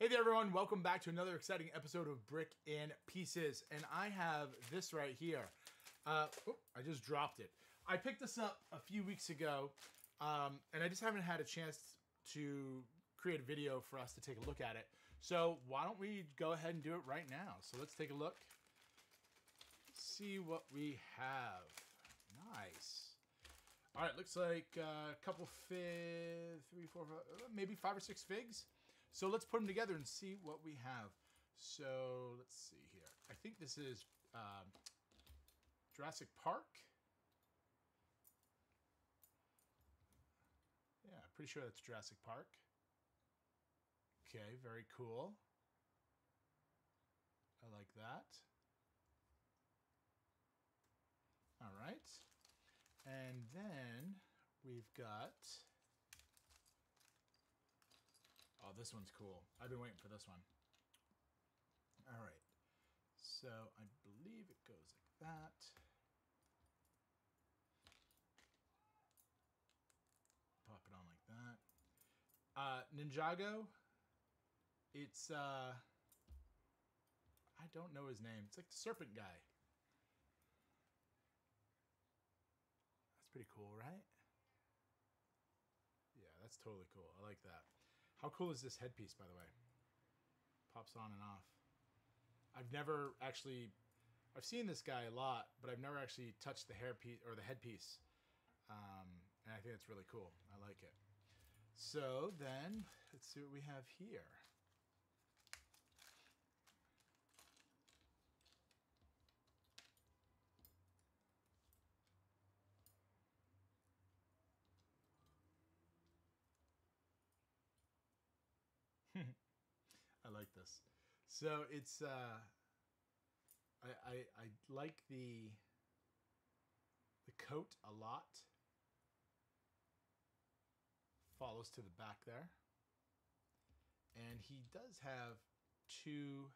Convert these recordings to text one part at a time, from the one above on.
Hey there, everyone. Welcome back to another exciting episode of Brick and Pieces. And I have this right here. Uh, oh, I just dropped it. I picked this up a few weeks ago, um, and I just haven't had a chance to create a video for us to take a look at it. So why don't we go ahead and do it right now? So let's take a look. See what we have. Nice. All right, looks like a couple fig, three, four, five, maybe five or six figs. So let's put them together and see what we have. So let's see here. I think this is um, Jurassic Park. Yeah, pretty sure that's Jurassic Park. Okay, very cool. I like that. All right. And then we've got Oh, this one's cool. I've been waiting for this one. All right. So I believe it goes like that. Pop it on like that. Uh, Ninjago. It's, uh, I don't know his name. It's like the serpent guy. That's pretty cool, right? Yeah, that's totally cool. I like that. How cool is this headpiece, by the way? Pops on and off. I've never actually, I've seen this guy a lot, but I've never actually touched the hairpiece or the headpiece. Um, and I think it's really cool. I like it. So then, let's see what we have here. I like this. So it's uh, I, I I like the the coat a lot. Follows to the back there. And he does have two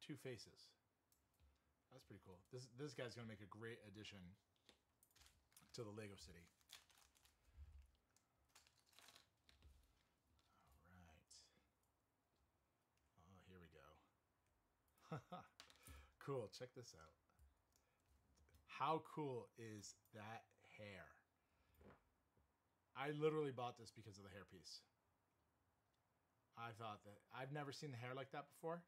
two faces. That's pretty cool. This this guy's gonna make a great addition to the Lego City. here we go. cool, check this out. How cool is that hair? I literally bought this because of the hairpiece. I thought that I've never seen the hair like that before.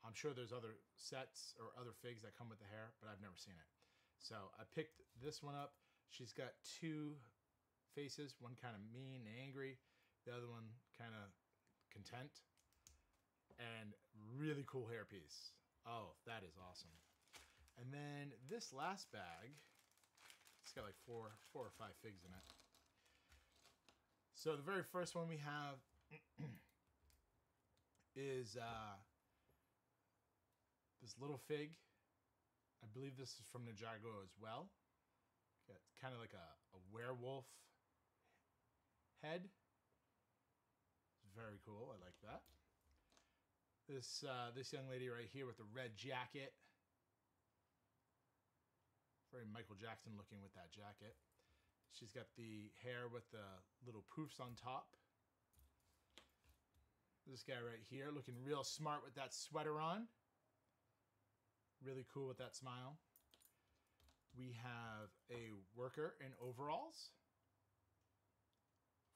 I'm sure there's other sets or other figs that come with the hair, but I've never seen it. So I picked this one up. She's got two faces, one kind of mean and angry, the other one kind of content and really cool hairpiece. Oh, that is awesome. And then this last bag, it's got like four, four or five figs in it. So the very first one we have is uh, this little fig. I believe this is from Ninjago as well. Got kind of like a, a werewolf head. It's very cool. I like that. This uh, this young lady right here with the red jacket. Very Michael Jackson looking with that jacket. She's got the hair with the little poofs on top. This guy right here looking real smart with that sweater on. Really cool with that smile. We have a worker in overalls.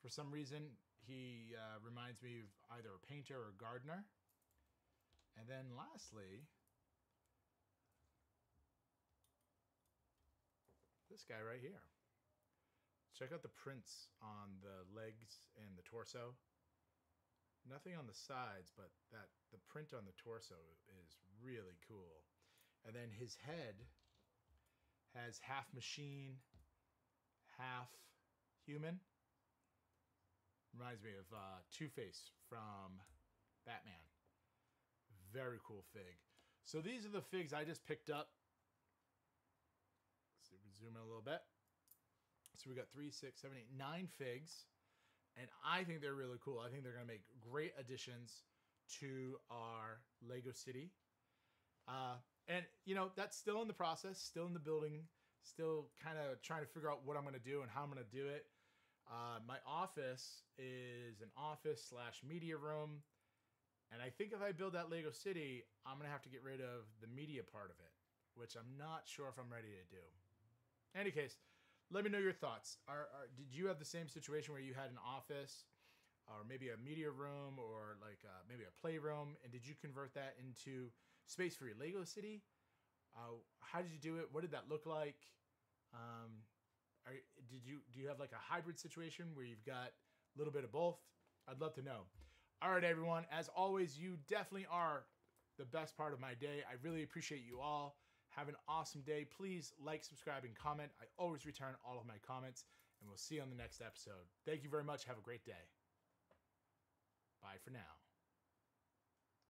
For some reason, he uh, reminds me of either a painter or a gardener. And then lastly, this guy right here. Check out the prints on the legs and the torso. Nothing on the sides, but that the print on the torso is really cool. And then his head has half machine, half human. Reminds me of uh, Two-Face from Batman. Very cool fig. So these are the figs I just picked up. Let's see if we zoom in a little bit. So we got three, six, seven, eight, nine figs. And I think they're really cool. I think they're going to make great additions to our Lego City. Uh, and, you know, that's still in the process, still in the building, still kind of trying to figure out what I'm going to do and how I'm going to do it. Uh, my office is an office slash media room. And I think if I build that Lego City, I'm going to have to get rid of the media part of it, which I'm not sure if I'm ready to do. In any case, let me know your thoughts. Are, are, did you have the same situation where you had an office or maybe a media room or like uh, maybe a playroom? And did you convert that into space for your Lego City? Uh, how did you do it? What did that look like? Um, are, did you do you have like a hybrid situation where you've got a little bit of both? I'd love to know. All right, everyone. As always, you definitely are the best part of my day. I really appreciate you all. Have an awesome day. Please like, subscribe, and comment. I always return all of my comments, and we'll see you on the next episode. Thank you very much. Have a great day. Bye for now.